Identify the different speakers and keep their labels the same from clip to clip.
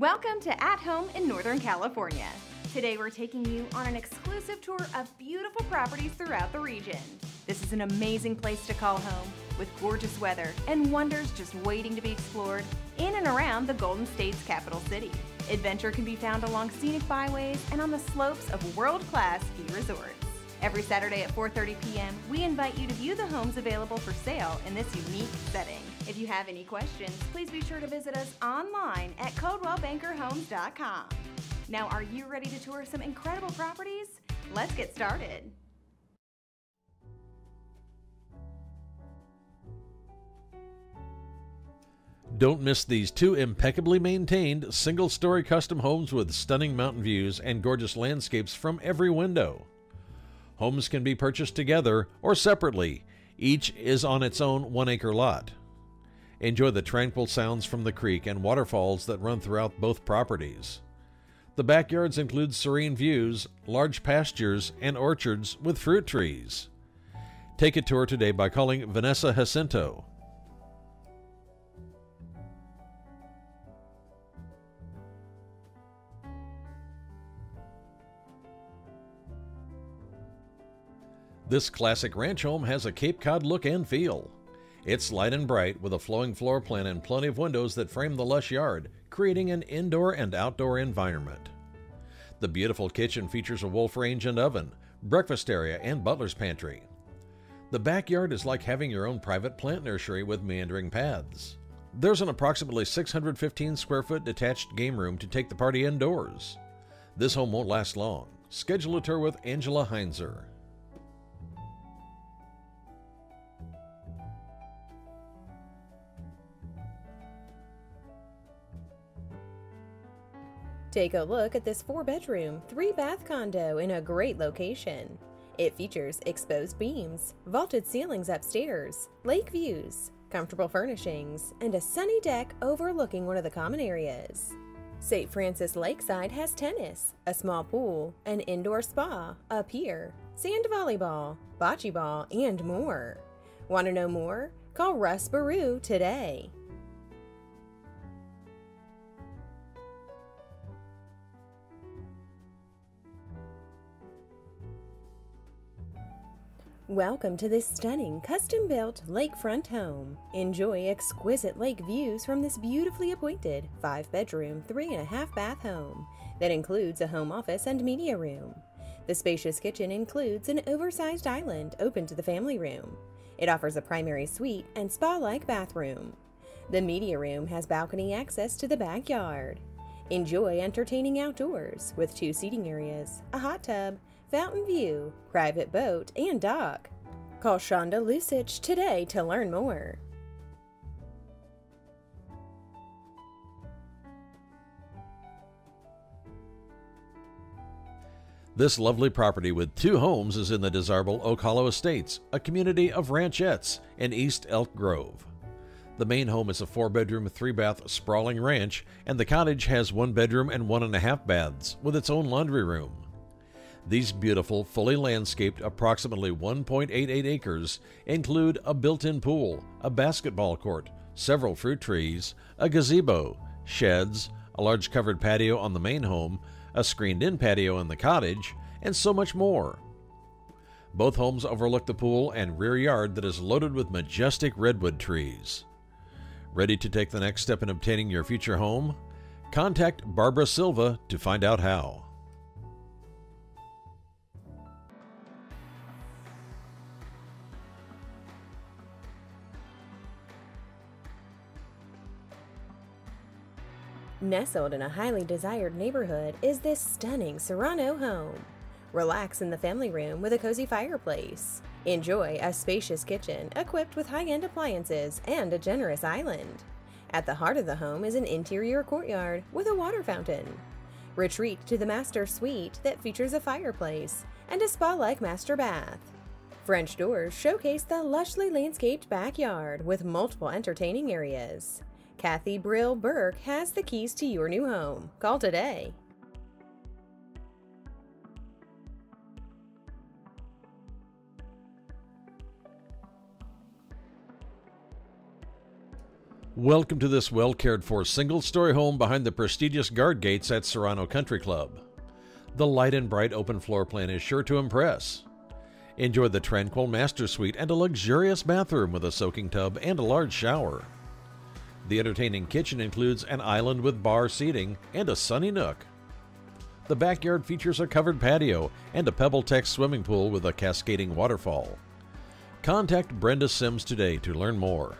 Speaker 1: Welcome to At Home in Northern California. Today we're taking you on an exclusive tour of beautiful properties throughout the region. This is an amazing place to call home with gorgeous weather and wonders just waiting to be explored in and around the Golden State's capital city. Adventure can be found along scenic byways and on the slopes of world-class ski resorts. Every Saturday at 4:30 p.m., we invite you to view the homes available for sale in this unique setting. If you have any questions, please be sure to visit us online at coldwellbankerhomes.com. Now, are you ready to tour some incredible properties? Let's get started.
Speaker 2: Don't miss these two impeccably maintained single story custom homes with stunning mountain views and gorgeous landscapes from every window. Homes can be purchased together or separately, each is on its own one acre lot. Enjoy the tranquil sounds from the creek and waterfalls that run throughout both properties. The backyards include serene views, large pastures, and orchards with fruit trees. Take a tour today by calling Vanessa Jacinto. This classic ranch home has a Cape Cod look and feel. It's light and bright with a flowing floor plan and plenty of windows that frame the lush yard, creating an indoor and outdoor environment. The beautiful kitchen features a wolf range and oven, breakfast area, and butler's pantry. The backyard is like having your own private plant nursery with meandering paths. There's an approximately 615 square foot detached game room to take the party indoors. This home won't last long. Schedule a tour with Angela Heinzer.
Speaker 3: Take a look at this four bedroom, three bath condo in a great location. It features exposed beams, vaulted ceilings upstairs, lake views, comfortable furnishings, and a sunny deck overlooking one of the common areas. St. Francis Lakeside has tennis, a small pool, an indoor spa, a pier, sand volleyball, bocce ball, and more. Want to know more? Call Russ Baru today. Welcome to this stunning, custom built lakefront home. Enjoy exquisite lake views from this beautifully appointed five bedroom, three and a half bath home that includes a home office and media room. The spacious kitchen includes an oversized island open to the family room. It offers a primary suite and spa like bathroom. The media room has balcony access to the backyard. Enjoy entertaining outdoors with two seating areas, a hot tub, fountain view, private boat, and dock. Call Shonda Lusich today to learn more.
Speaker 2: This lovely property with two homes is in the desirable Oak Hollow Estates, a community of ranchettes in East Elk Grove. The main home is a four bedroom, three bath sprawling ranch, and the cottage has one bedroom and one and a half baths with its own laundry room. These beautiful, fully landscaped, approximately 1.88 acres include a built in pool, a basketball court, several fruit trees, a gazebo, sheds, a large covered patio on the main home, a screened in patio in the cottage, and so much more. Both homes overlook the pool and rear yard that is loaded with majestic redwood trees. Ready to take the next step in obtaining your future home? Contact Barbara Silva to find out how.
Speaker 3: Nestled in a highly desired neighborhood is this stunning Serrano home. Relax in the family room with a cozy fireplace. Enjoy a spacious kitchen equipped with high end appliances and a generous island. At the heart of the home is an interior courtyard with a water fountain. Retreat to the master suite that features a fireplace and a spa like master bath. French doors showcase the lushly landscaped backyard with multiple entertaining areas. Kathy Brill Burke has the keys to your new home. Call today.
Speaker 2: Welcome to this well cared for single story home behind the prestigious guard gates at Serrano Country Club. The light and bright open floor plan is sure to impress. Enjoy the tranquil master suite and a luxurious bathroom with a soaking tub and a large shower. The entertaining kitchen includes an island with bar seating and a sunny nook. The backyard features a covered patio and a PebbleTec swimming pool with a cascading waterfall. Contact Brenda Sims today to learn more.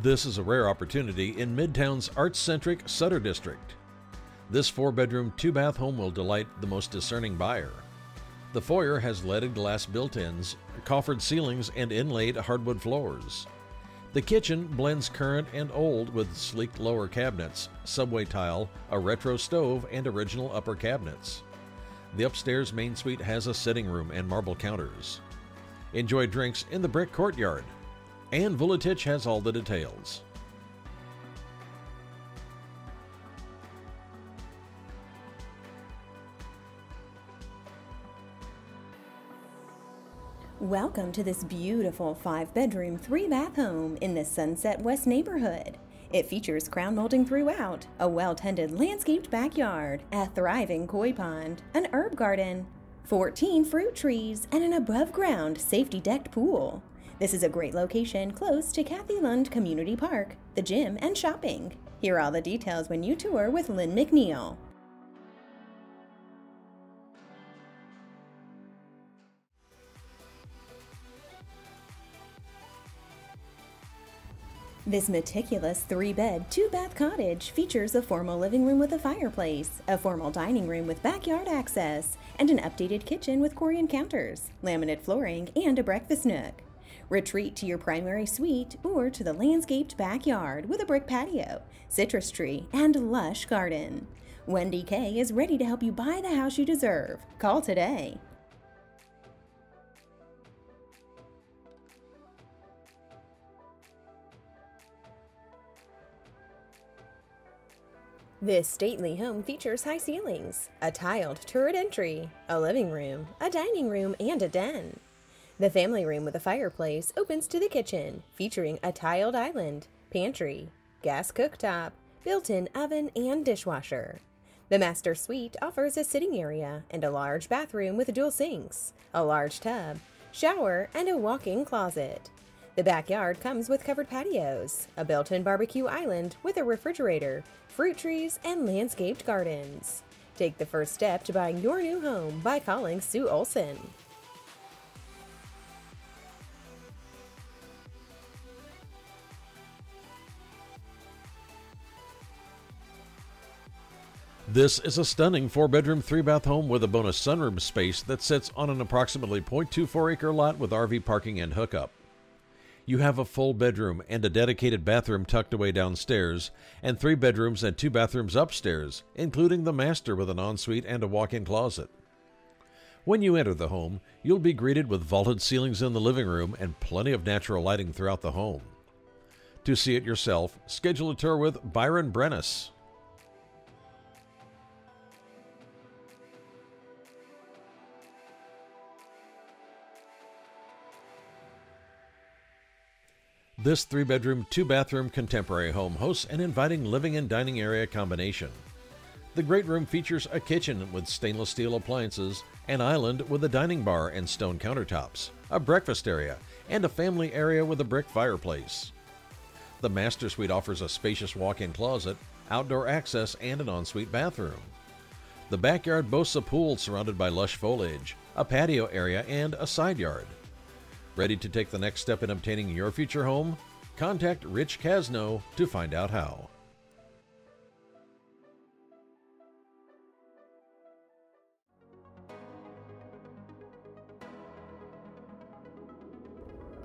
Speaker 2: This is a rare opportunity in Midtown's arts centric Sutter District. This four bedroom, two bath home will delight the most discerning buyer. The foyer has leaded glass built ins, coffered ceilings, and inlaid hardwood floors. The kitchen blends current and old with sleek lower cabinets, subway tile, a retro stove, and original upper cabinets. The upstairs main suite has a sitting room and marble counters. Enjoy drinks in the brick courtyard, and Vuletich has all the details.
Speaker 3: Welcome to this beautiful five bedroom, three bath home in the Sunset West neighborhood. It features crown molding throughout, a well tended landscaped backyard, a thriving koi pond, an herb garden, 14 fruit trees, and an above ground safety decked pool. This is a great location close to Kathy Lund Community Park, the gym, and shopping. Hear all the details when you tour with Lynn McNeil. This meticulous three bed, two bath cottage features a formal living room with a fireplace, a formal dining room with backyard access, and an updated kitchen with Corian counters, laminate flooring, and a breakfast nook. Retreat to your primary suite or to the landscaped backyard with a brick patio, citrus tree, and lush garden. Wendy K is ready to help you buy the house you deserve. Call today. This stately home features high ceilings, a tiled turret entry, a living room, a dining room, and a den. The family room with a fireplace opens to the kitchen, featuring a tiled island, pantry, gas cooktop, built in oven, and dishwasher. The master suite offers a sitting area and a large bathroom with dual sinks, a large tub, shower, and a walk in closet. The backyard comes with covered patios, a built in barbecue island with a refrigerator, fruit trees, and landscaped gardens. Take the first step to buying your new home by calling Sue Olson.
Speaker 2: This is a stunning four bedroom, three bath home with a bonus sunroom space that sits on an approximately 0.24 acre lot with RV parking and hookup. You have a full bedroom and a dedicated bathroom tucked away downstairs, and three bedrooms and two bathrooms upstairs, including the master with an ensuite and a walk in closet. When you enter the home, you'll be greeted with vaulted ceilings in the living room and plenty of natural lighting throughout the home. To see it yourself, schedule a tour with Byron Brennis. This three bedroom, two bathroom contemporary home hosts an inviting living and dining area combination. The great room features a kitchen with stainless steel appliances, an island with a dining bar and stone countertops, a breakfast area, and a family area with a brick fireplace. The master suite offers a spacious walk in closet, outdoor access, and an ensuite bathroom. The backyard boasts a pool surrounded by lush foliage, a patio area, and a side yard. Ready to take the next step in obtaining your future home? Contact Rich Casno to find out how.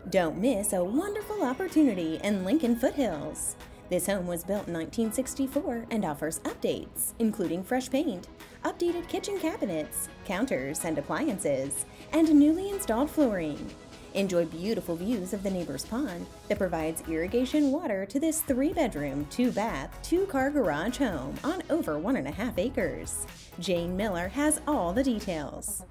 Speaker 3: Don't miss a wonderful opportunity in Lincoln Foothills. This home was built in 1964 and offers updates, including fresh paint, updated kitchen cabinets, counters and appliances, and newly installed flooring. Enjoy beautiful views of the neighbor's pond that provides irrigation water to this three bedroom, two bath, two car garage home on over one and a half acres. Jane Miller has all the details.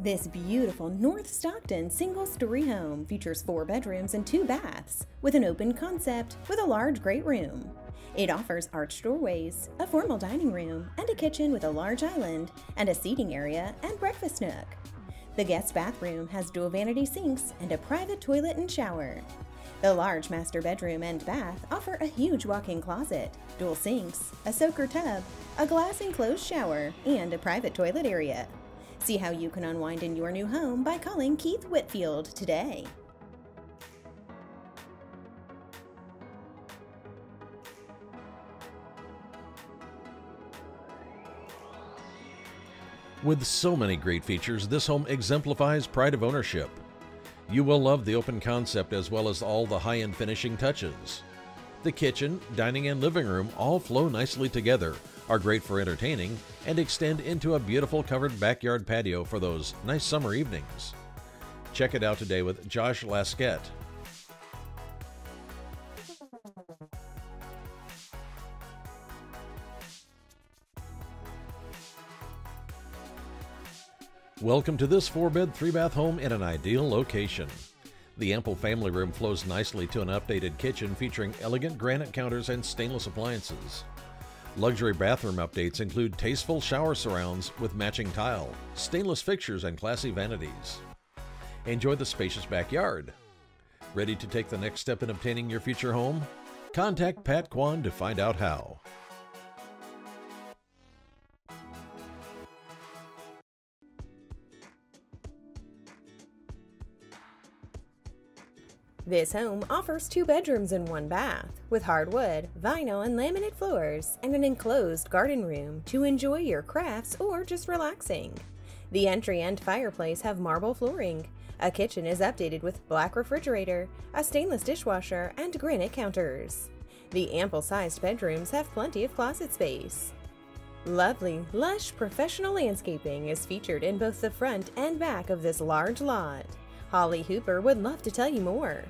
Speaker 3: This beautiful North Stockton single story home features four bedrooms and two baths, with an open concept with a large great room. It offers arched doorways, a formal dining room, and a kitchen with a large island, and a seating area and breakfast nook. The guest bathroom has dual vanity sinks and a private toilet and shower. The large master bedroom and bath offer a huge walk in closet, dual sinks, a soaker tub, a glass enclosed shower, and a private toilet area. See how you can unwind in your new home by calling Keith Whitfield today.
Speaker 2: With so many great features, this home exemplifies pride of ownership. You will love the open concept as well as all the high end finishing touches. The kitchen, dining, and living room all flow nicely together, are great for entertaining, and extend into a beautiful covered backyard patio for those nice summer evenings. Check it out today with Josh Lasquette. Welcome to this four bed, three bath home in an ideal location. The ample family room flows nicely to an updated kitchen featuring elegant granite counters and stainless appliances. Luxury bathroom updates include tasteful shower surrounds with matching tile, stainless fixtures, and classy vanities. Enjoy the spacious backyard. Ready to take the next step in obtaining your future home? Contact Pat Kwan to find out how.
Speaker 3: This home offers two bedrooms and one bath, with hardwood, vinyl, and laminate floors, and an enclosed garden room to enjoy your crafts or just relaxing. The entry and fireplace have marble flooring. A kitchen is updated with black refrigerator, a stainless dishwasher, and granite counters. The ample sized bedrooms have plenty of closet space. Lovely, lush, professional landscaping is featured in both the front and back of this large lot. Holly Hooper would love to tell you more.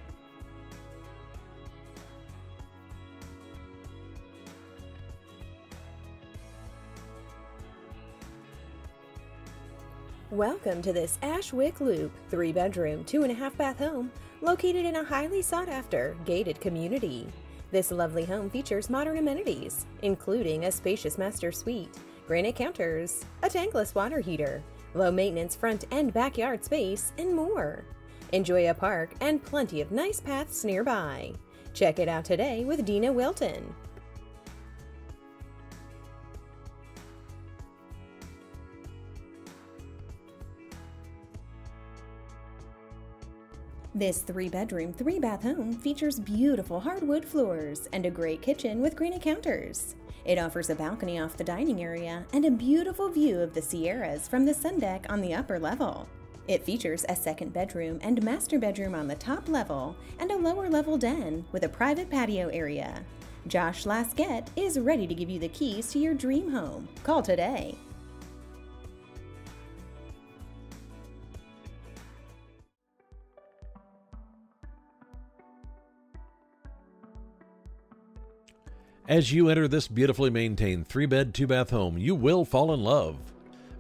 Speaker 3: Welcome to this Ashwick Loop three bedroom, two and a half bath home located in a highly sought after gated community. This lovely home features modern amenities, including a spacious master suite, granite counters, a tankless water heater, low maintenance front and backyard space, and more. Enjoy a park and plenty of nice paths nearby. Check it out today with Dina Wilton. This three bedroom, three bath home features beautiful hardwood floors and a great kitchen with granite counters. It offers a balcony off the dining area and a beautiful view of the Sierras from the sun deck on the upper level. It features a second bedroom and master bedroom on the top level and a lower level den with a private patio area. Josh Lasquette is ready to give you the keys to your dream home. Call today.
Speaker 2: As you enter this beautifully maintained three bed, two bath home, you will fall in love.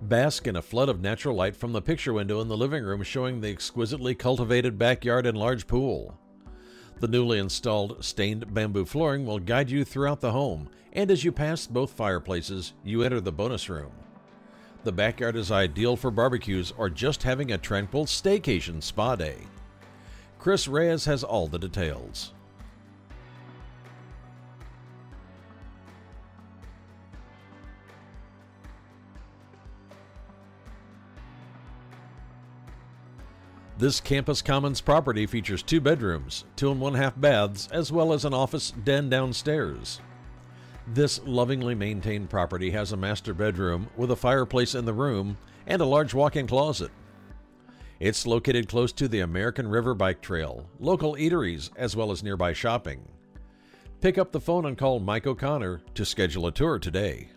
Speaker 2: Bask in a flood of natural light from the picture window in the living room showing the exquisitely cultivated backyard and large pool. The newly installed stained bamboo flooring will guide you throughout the home, and as you pass both fireplaces, you enter the bonus room. The backyard is ideal for barbecues or just having a tranquil staycation spa day. Chris Reyes has all the details. This Campus Commons property features two bedrooms, two and one half baths, as well as an office den downstairs. This lovingly maintained property has a master bedroom with a fireplace in the room and a large walk in closet. It's located close to the American River Bike Trail, local eateries, as well as nearby shopping. Pick up the phone and call Mike O'Connor to schedule a tour today.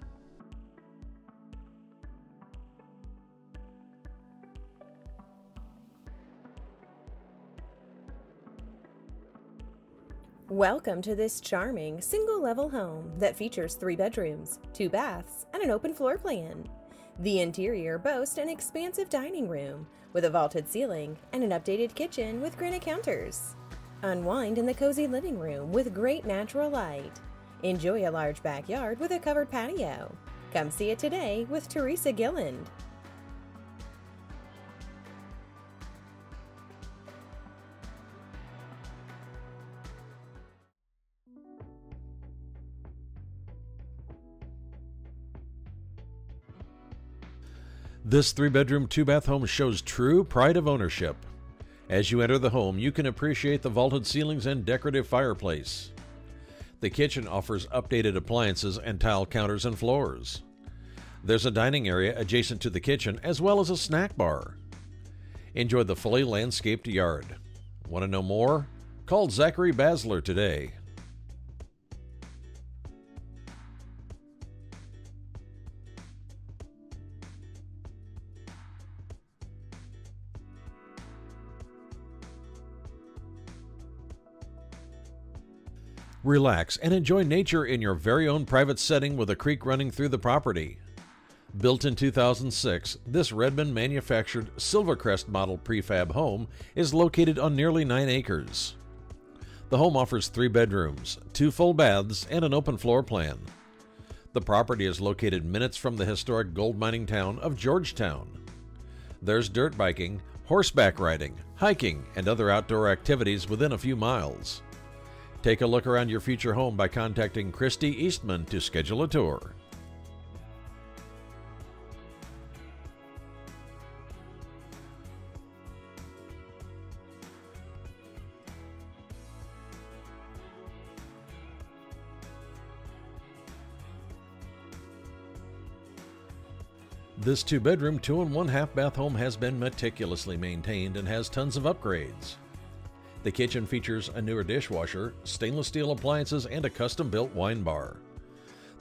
Speaker 3: Welcome to this charming single level home that features three bedrooms, two baths, and an open floor plan. The interior boasts an expansive dining room with a vaulted ceiling and an updated kitchen with granite counters. Unwind in the cozy living room with great natural light. Enjoy a large backyard with a covered patio. Come see it today with Teresa Gilland.
Speaker 2: This three bedroom, two bath home shows true pride of ownership. As you enter the home, you can appreciate the vaulted ceilings and decorative fireplace. The kitchen offers updated appliances and tile counters and floors. There's a dining area adjacent to the kitchen as well as a snack bar. Enjoy the fully landscaped yard. Want to know more? Call Zachary Basler today. Relax and enjoy nature in your very own private setting with a creek running through the property. Built in 2006, this Redman manufactured Silvercrest model prefab home is located on nearly 9 acres. The home offers three bedrooms, two full baths, and an open floor plan. The property is located minutes from the historic gold mining town of Georgetown. There's dirt biking, horseback riding, hiking, and other outdoor activities within a few miles. Take a look around your future home by contacting Christy Eastman to schedule a tour. This two bedroom, two and one half bath home has been meticulously maintained and has tons of upgrades. The kitchen features a newer dishwasher, stainless steel appliances, and a custom built wine bar.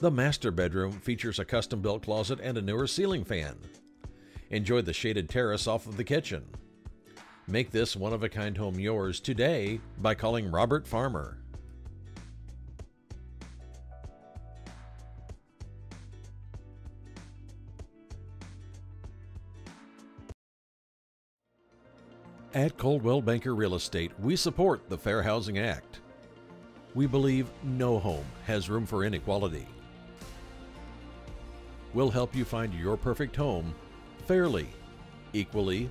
Speaker 2: The master bedroom features a custom built closet and a newer ceiling fan. Enjoy the shaded terrace off of the kitchen. Make this one of a kind home yours today by calling Robert Farmer. At Coldwell Banker Real Estate, we support the Fair Housing Act. We believe no home has room for inequality. We'll help you find your perfect home fairly, equally,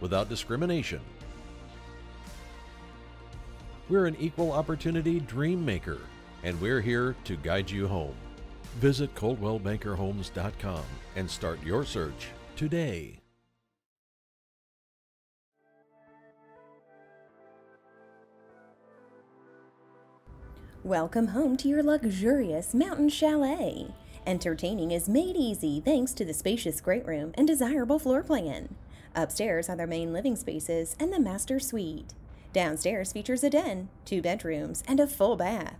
Speaker 2: without discrimination. We're an equal opportunity dream maker, and we're here to guide you home. Visit ColdwellBankerHomes.com and start your search today.
Speaker 3: Welcome home to your luxurious mountain chalet. Entertaining is made easy thanks to the spacious great room and desirable floor plan. Upstairs are their main living spaces and the master suite. Downstairs features a den, two bedrooms, and a full bath.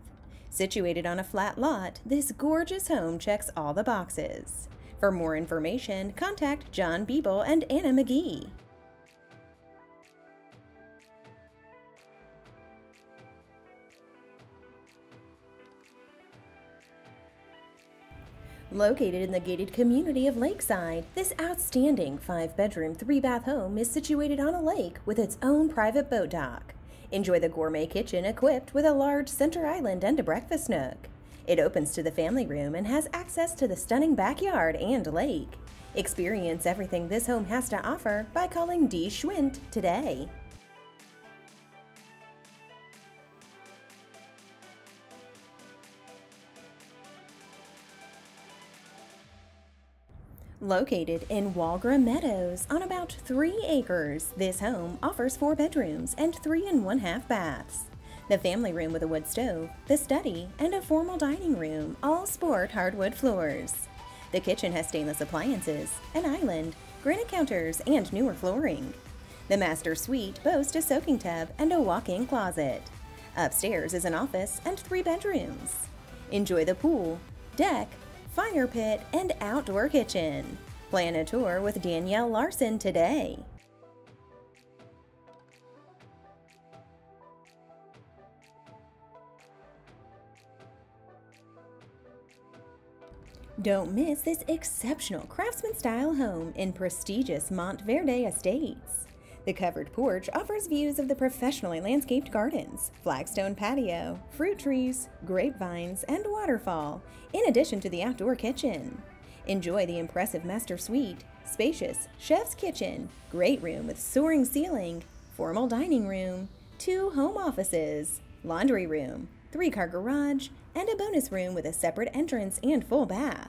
Speaker 3: Situated on a flat lot, this gorgeous home checks all the boxes. For more information, contact John Biebel and Anna McGee. Located in the gated community of Lakeside, this outstanding five bedroom, three bath home is situated on a lake with its own private boat dock. Enjoy the gourmet kitchen equipped with a large center island and a breakfast nook. It opens to the family room and has access to the stunning backyard and lake. Experience everything this home has to offer by calling D. Schwint today. Located in Walgra Meadows on about three acres, this home offers four bedrooms and three and one half baths. The family room with a wood stove, the study, and a formal dining room all sport hardwood floors. The kitchen has stainless appliances, an island, granite counters, and newer flooring. The master suite boasts a soaking tub and a walk-in closet. Upstairs is an office and three bedrooms. Enjoy the pool, deck, fire pit, and outdoor kitchen. Plan a tour with Danielle Larson today. Don't miss this exceptional craftsman style home in prestigious Montverde Estates. The covered porch offers views of the professionally landscaped gardens, flagstone patio, fruit trees, grapevines, and waterfall, in addition to the outdoor kitchen. Enjoy the impressive master suite, spacious chef's kitchen, great room with soaring ceiling, formal dining room, two home offices, laundry room, three car garage, and a bonus room with a separate entrance and full bath.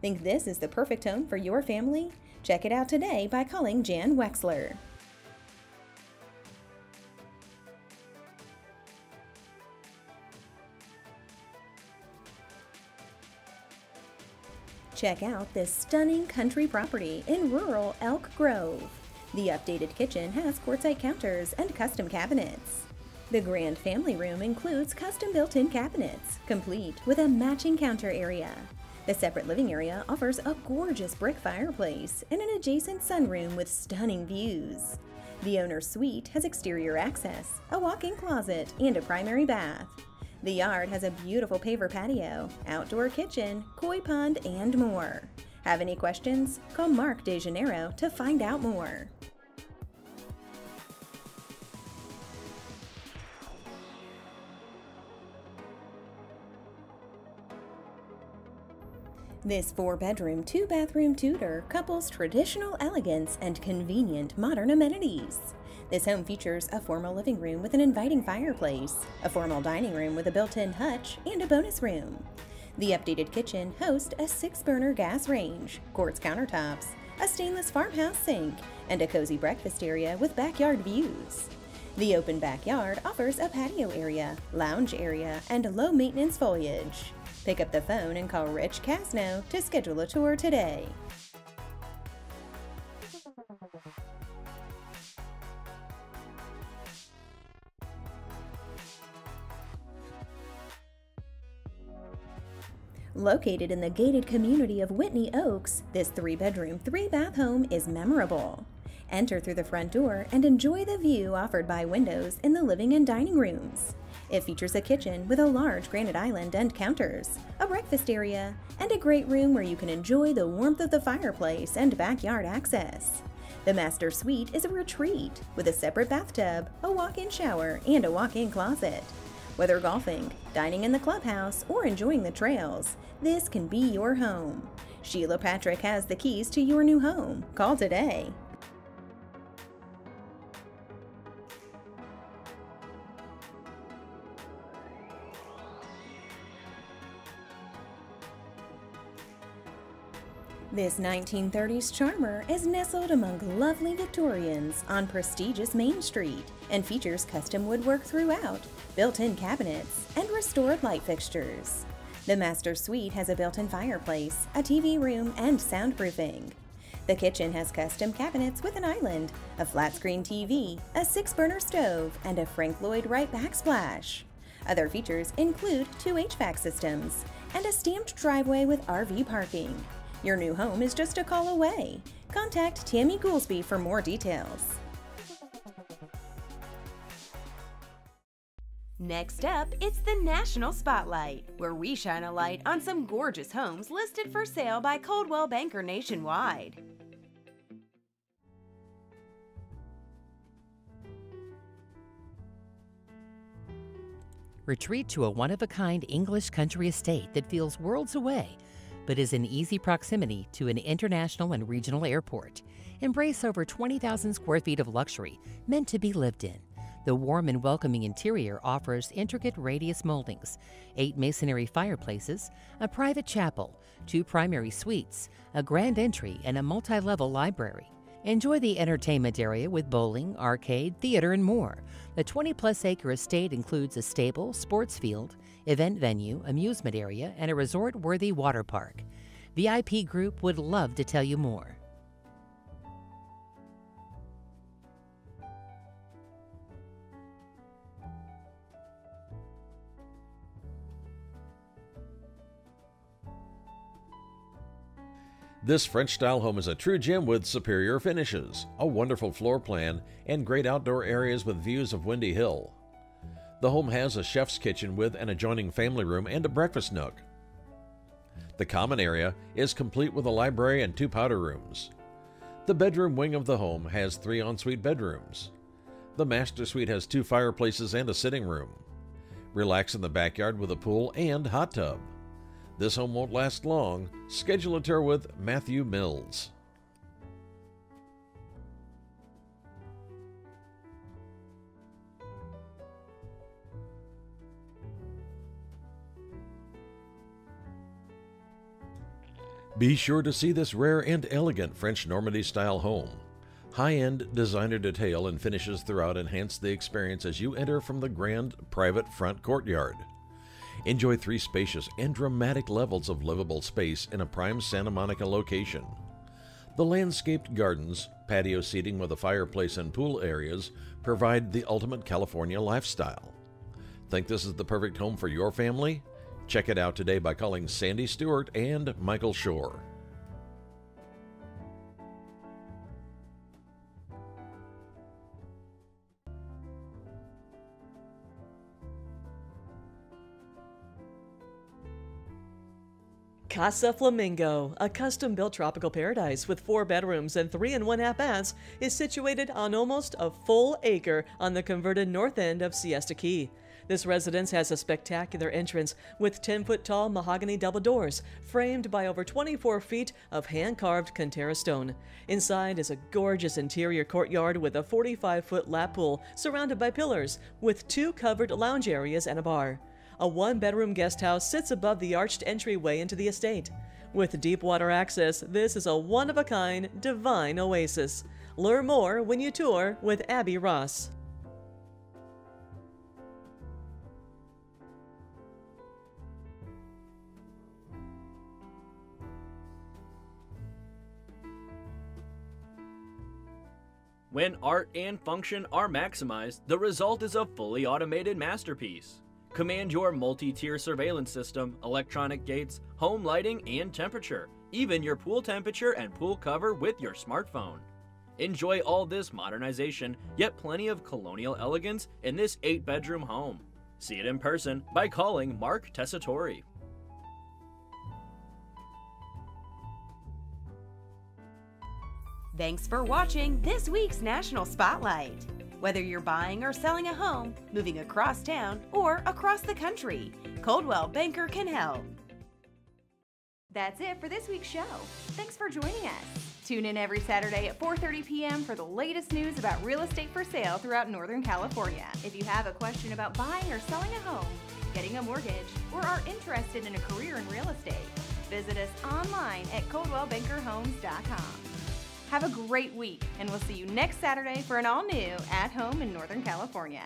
Speaker 3: Think this is the perfect home for your family? Check it out today by calling Jan Wexler. Check out this stunning country property in rural Elk Grove. The updated kitchen has quartzite counters and custom cabinets. The grand family room includes custom built-in cabinets, complete with a matching counter area. The separate living area offers a gorgeous brick fireplace and an adjacent sunroom with stunning views. The owner's suite has exterior access, a walk-in closet, and a primary bath. The yard has a beautiful paver patio, outdoor kitchen, koi pond, and more. Have any questions? Call Mark DeJaneiro to find out more. This four bedroom, two bathroom Tudor couples traditional elegance and convenient modern amenities. This home features a formal living room with an inviting fireplace, a formal dining room with a built in hutch, and a bonus room. The updated kitchen hosts a six burner gas range, quartz countertops, a stainless farmhouse sink, and a cozy breakfast area with backyard views. The open backyard offers a patio area, lounge area, and low maintenance foliage. Pick up the phone and call Rich Casno to schedule a tour today. Located in the gated community of Whitney Oaks, this three bedroom, three bath home is memorable. Enter through the front door and enjoy the view offered by windows in the living and dining rooms. It features a kitchen with a large granite island and counters, a breakfast area, and a great room where you can enjoy the warmth of the fireplace and backyard access. The master suite is a retreat with a separate bathtub, a walk-in shower, and a walk-in closet. Whether golfing, dining in the clubhouse, or enjoying the trails, this can be your home. Sheila Patrick has the keys to your new home. Call today. This 1930s charmer is nestled among lovely Victorians on prestigious Main Street and features custom woodwork throughout, built-in cabinets, and restored light fixtures. The master suite has a built-in fireplace, a TV room, and soundproofing. The kitchen has custom cabinets with an island, a flat-screen TV, a six-burner stove, and a Frank Lloyd Wright backsplash. Other features include two HVAC systems and a stamped driveway with RV parking. Your new home is just a call away. Contact Tammy Goolsby for more details.
Speaker 1: Next up, it's the National Spotlight, where we shine a light on some gorgeous homes listed for sale by Coldwell Banker nationwide.
Speaker 4: Retreat to a one of a kind English country estate that feels worlds away but is in easy proximity to an international and regional airport. Embrace over 20,000 square feet of luxury meant to be lived in. The warm and welcoming interior offers intricate radius moldings, eight masonry fireplaces, a private chapel, two primary suites, a grand entry, and a multi level library. Enjoy the entertainment area with bowling, arcade, theater, and more. The 20 plus acre estate includes a stable, sports field, event venue, amusement area, and a resort worthy water park. VIP Group would love to tell you more.
Speaker 2: This French style home is a true gem with superior finishes, a wonderful floor plan, and great outdoor areas with views of Windy Hill. The home has a chef's kitchen with an adjoining family room and a breakfast nook. The common area is complete with a library and two powder rooms. The bedroom wing of the home has three ensuite bedrooms. The master suite has two fireplaces and a sitting room. Relax in the backyard with a pool and hot tub. This home won't last long. Schedule a tour with Matthew Mills. Be sure to see this rare and elegant French Normandy style home. High end designer detail and finishes throughout enhance the experience as you enter from the grand private front courtyard. Enjoy three spacious and dramatic levels of livable space in a prime Santa Monica location. The landscaped gardens, patio seating with a fireplace and pool areas provide the ultimate California lifestyle. Think this is the perfect home for your family? Check it out today by calling Sandy Stewart and Michael Shore.
Speaker 5: Casa Flamingo, a custom built tropical paradise with four bedrooms and three and one half baths, is situated on almost a full acre on the converted north end of Siesta Key. This residence has a spectacular entrance with 10 foot tall mahogany double doors, framed by over 24 feet of hand carved Cantera stone. Inside is a gorgeous interior courtyard with a 45 foot lap pool surrounded by pillars, with two covered lounge areas and a bar. A one bedroom guest house sits above the arched entryway into the estate. With deep water access, this is a one of a kind, divine oasis. Learn more when you tour with Abby Ross.
Speaker 6: When art and function are maximized, the result is a fully automated masterpiece. Command your multi-tier surveillance system, electronic gates, home lighting, and temperature, even your pool temperature and pool cover with your smartphone. Enjoy all this modernization, yet plenty of colonial elegance in this 8-bedroom home. See it in person by calling Mark Tessitore.
Speaker 3: Thanks for watching this week's National Spotlight. Whether you're buying or selling a home, moving across town, or across the country, Coldwell Banker can help. That's it for this week's show. Thanks for joining us. Tune in every Saturday at 4:30 p.m. for the latest news about real estate for sale throughout Northern California. If you have a question about buying or selling a home, getting a mortgage, or are interested in a career in real estate, visit us online at coldwellbankerhomes.com. Have a great week, and we'll see you next Saturday for an all new At Home in Northern California.